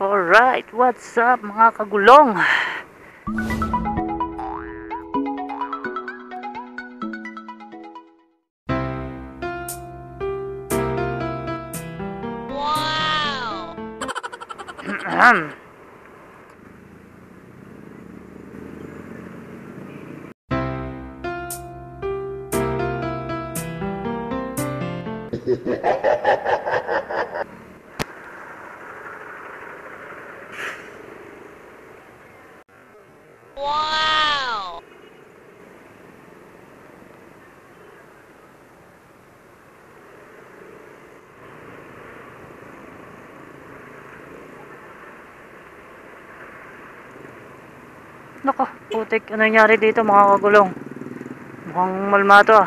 Alright, what's up mga kagulong? Wow! Wow! Nako, putik. Ano nangyari dito mga kagulong? Mukhang malmato ah.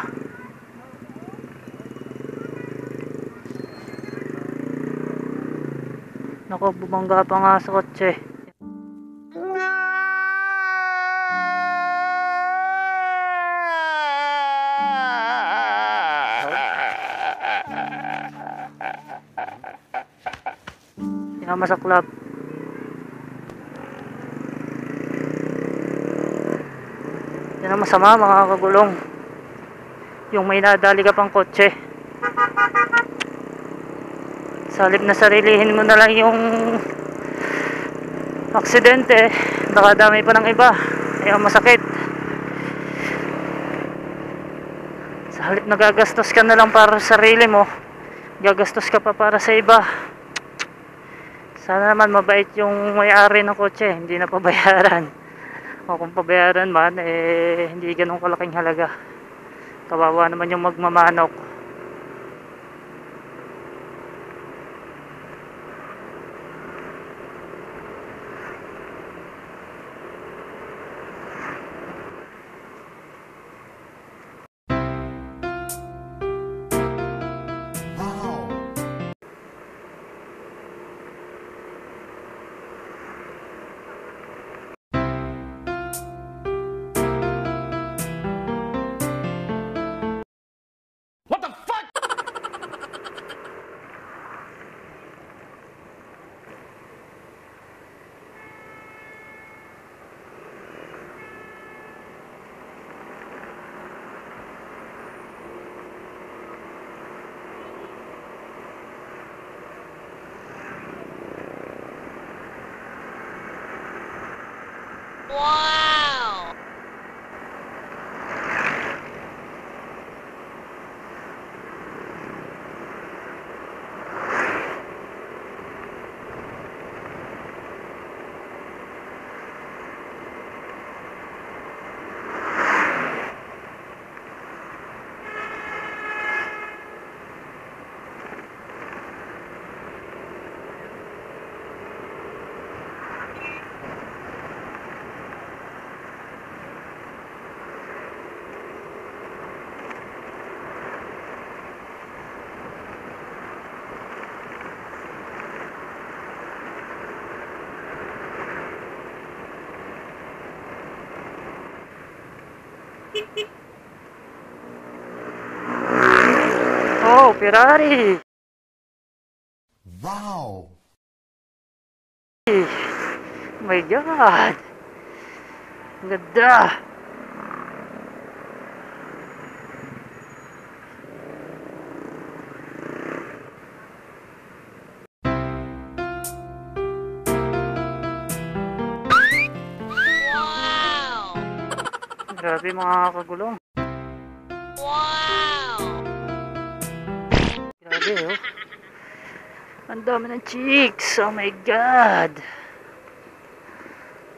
Nako, bumangga pa nga sa kotse. Sinama sa Yan ang masama mga kagulong. Yung may nadali ka pang kotse. Salip na sarilihin mo na lang yung aksidente. Nakadami pa ng iba. Kaya masakit. Sa halip na gagastos ka na lang para sa sarili mo. Gagastos ka pa para sa iba. Sana naman mabait yung may-ari ng kotse. Hindi na pabayaran. O kung pabayaran man, eh, hindi ganun kalaking halaga. Kawawa naman yung magmamanok. Wow! Oh, Ferrari! Wow. My God! Ganda! Wow! Grabe mga kagulong. Wow! Grabe oh. Ang dami ng chicks. Oh my God.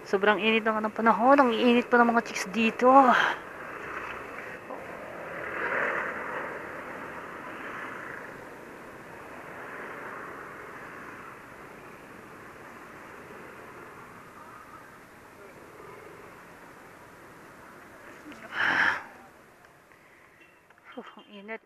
Sobrang init na ng panahon. Ang init pa ng mga chicks dito. Oh, ang init.